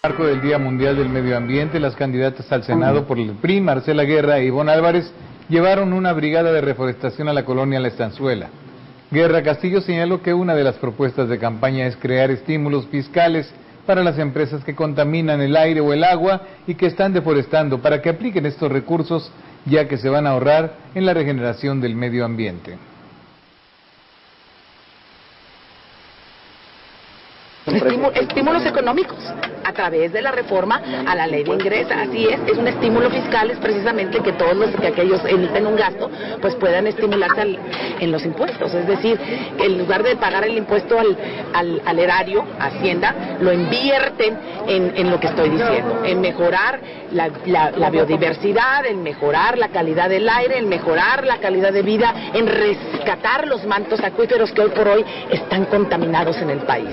En el marco del Día Mundial del Medio Ambiente, las candidatas al Senado por el PRI, Marcela Guerra e Ivonne Álvarez, llevaron una brigada de reforestación a la colonia La Estanzuela. Guerra Castillo señaló que una de las propuestas de campaña es crear estímulos fiscales para las empresas que contaminan el aire o el agua y que están deforestando para que apliquen estos recursos ya que se van a ahorrar en la regeneración del medio ambiente. Estímulos económicos a través de la reforma a la ley de ingresos. Así es, es un estímulo fiscal, es precisamente que todos los que aquellos emiten un gasto, pues puedan estimularse en los impuestos. Es decir, en lugar de pagar el impuesto al, al, erario, Hacienda, lo invierten en, lo que estoy diciendo, en mejorar la, la biodiversidad, en mejorar la calidad del aire, en mejorar la calidad de vida, en rescatar los mantos acuíferos que hoy por hoy están contaminados en el país.